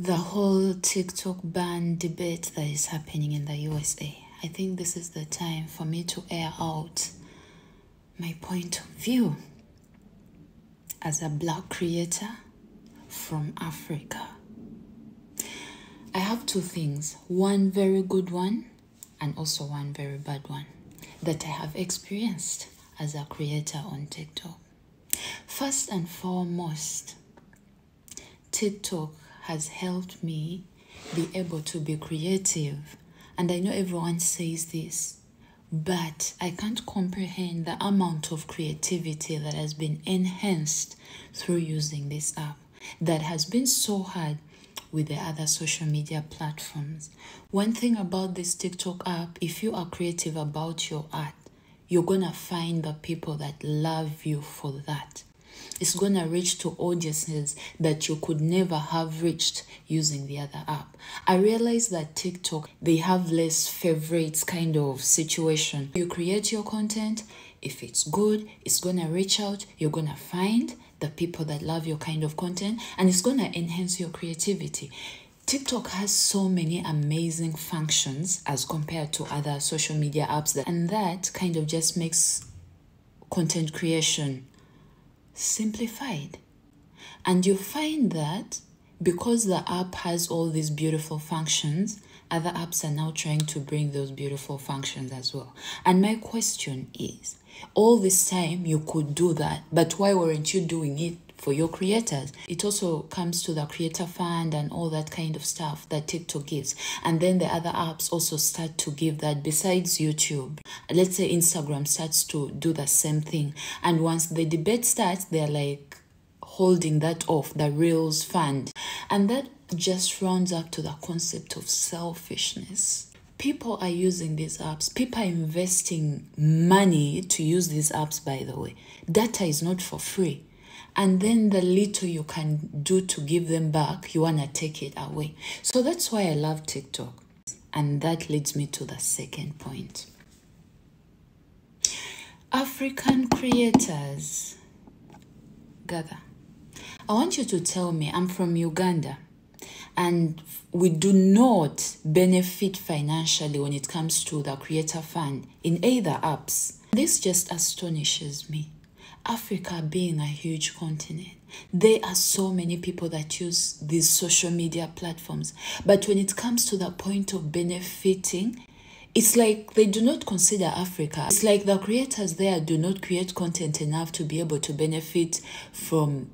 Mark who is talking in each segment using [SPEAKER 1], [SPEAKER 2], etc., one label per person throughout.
[SPEAKER 1] the whole TikTok ban debate that is happening in the USA. I think this is the time for me to air out my point of view as a black creator from Africa. I have two things one very good one, and also one very bad one that I have experienced as a creator on TikTok. First and foremost, TikTok has helped me be able to be creative. And I know everyone says this, but I can't comprehend the amount of creativity that has been enhanced through using this app that has been so hard with the other social media platforms. One thing about this TikTok app, if you are creative about your art, you're gonna find the people that love you for that. It's gonna reach to audiences that you could never have reached using the other app. I realize that TikTok they have less favorites kind of situation. You create your content, if it's good, it's gonna reach out, you're gonna find the people that love your kind of content, and it's gonna enhance your creativity. TikTok has so many amazing functions as compared to other social media apps, that, and that kind of just makes content creation simplified. And you find that because the app has all these beautiful functions, other apps are now trying to bring those beautiful functions as well. And my question is all this time you could do that, but why weren't you doing it for your creators. It also comes to the creator fund and all that kind of stuff that TikTok gives. And then the other apps also start to give that besides YouTube. Let's say Instagram starts to do the same thing. And once the debate starts, they're like holding that off, the Reels fund. And that just rounds up to the concept of selfishness people are using these apps people are investing money to use these apps by the way data is not for free and then the little you can do to give them back, you want to take it away. So that's why I love TikTok. And that leads me to the second point. African creators gather. I want you to tell me I'm from Uganda and we do not benefit financially when it comes to the creator fund in either apps. This just astonishes me. Africa being a huge continent, there are so many people that use these social media platforms. But when it comes to the point of benefiting, it's like they do not consider Africa. It's like the creators there do not create content enough to be able to benefit from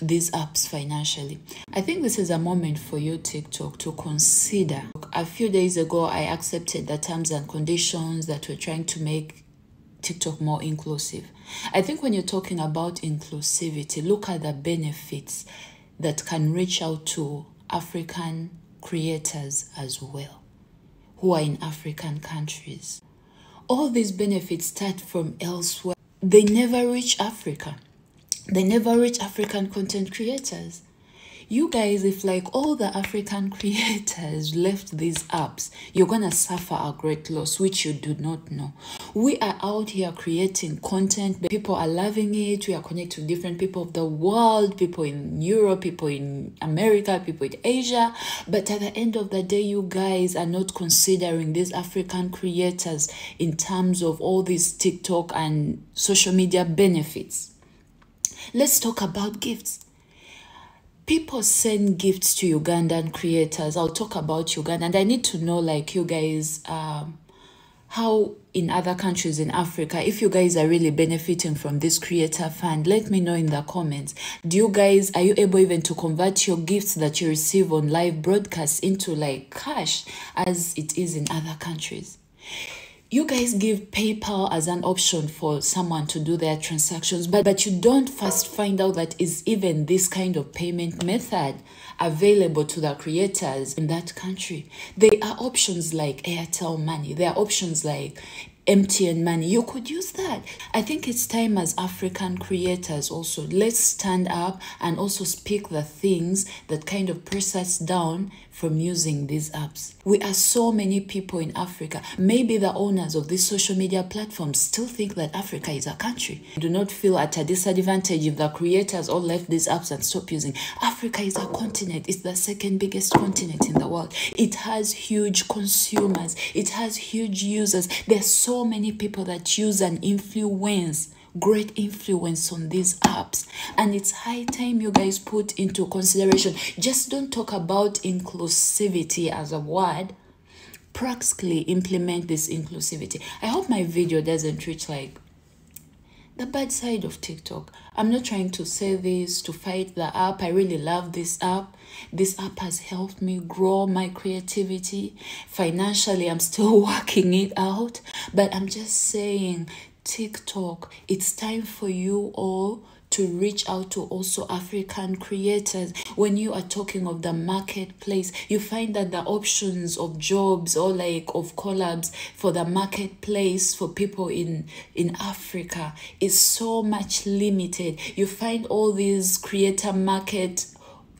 [SPEAKER 1] these apps financially. I think this is a moment for you, TikTok, to consider. A few days ago, I accepted the terms and conditions that were trying to make TikTok more inclusive. I think when you're talking about inclusivity, look at the benefits that can reach out to African creators as well, who are in African countries. All these benefits start from elsewhere. They never reach Africa. They never reach African content creators you guys, if like all the African creators left these apps, you're gonna suffer a great loss, which you do not know. We are out here creating content, people are loving it. We are connecting to different people of the world, people in Europe, people in America, people in Asia. But at the end of the day, you guys are not considering these African creators in terms of all these TikTok and social media benefits. Let's talk about gifts people send gifts to Ugandan creators. I'll talk about Uganda, and I need to know, like, you guys, um, how in other countries in Africa, if you guys are really benefiting from this creator fund, let me know in the comments. Do you guys, are you able even to convert your gifts that you receive on live broadcasts into like cash as it is in other countries? You guys give PayPal as an option for someone to do their transactions, but, but you don't first find out that is even this kind of payment method available to the creators in that country. There are options like Airtel Money, there are options like MTN money. You could use that. I think it's time as African creators also let's stand up and also speak the things that kind of press us down from using these apps. We are so many people in Africa. Maybe the owners of these social media platforms still think that Africa is a country. Do not feel at a disadvantage if the creators all left these apps and stop using. Africa is a continent. It's the second biggest continent in the world. It has huge consumers. It has huge users. There's so many people that use and influence great influence on these apps. And it's high time you guys put into consideration. Just don't talk about inclusivity as a word. Practically implement this inclusivity. I hope my video doesn't reach like the bad side of TikTok. I'm not trying to say this to fight the app. I really love this app. This app has helped me grow my creativity. Financially, I'm still working it out. But I'm just saying TikTok. It's time for you all to reach out to also African creators. When you are talking of the marketplace, you find that the options of jobs or like of collabs for the marketplace for people in in Africa is so much limited. You find all these creator market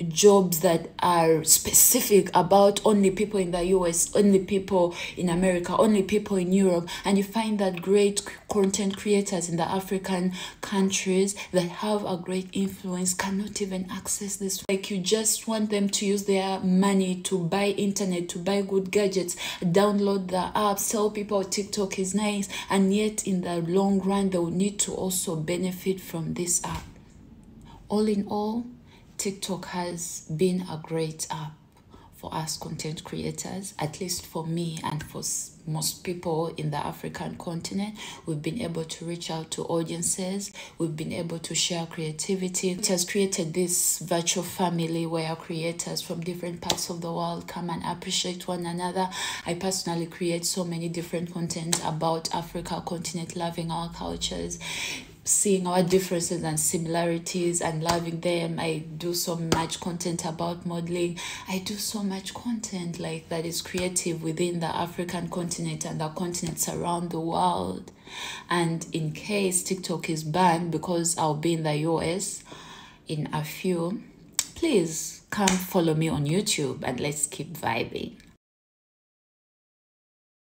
[SPEAKER 1] jobs that are specific about only people in the US, only people in America, only people in Europe, and you find that great content creators in the African countries that have a great influence cannot even access this. Like you just want them to use their money to buy internet, to buy good gadgets, download the apps, tell people TikTok is nice, and yet in the long run they will need to also benefit from this app. All in all, TikTok has been a great app for us content creators, at least for me and for most people in the African continent. We've been able to reach out to audiences, we've been able to share creativity. It has created this virtual family where creators from different parts of the world come and appreciate one another. I personally create so many different content about Africa continent, loving our cultures seeing our differences and similarities and loving them. I do so much content about modeling. I do so much content like that is creative within the African continent and the continents around the world. And in case TikTok is banned because I'll be in the US in a few, please come follow me on YouTube and let's keep vibing.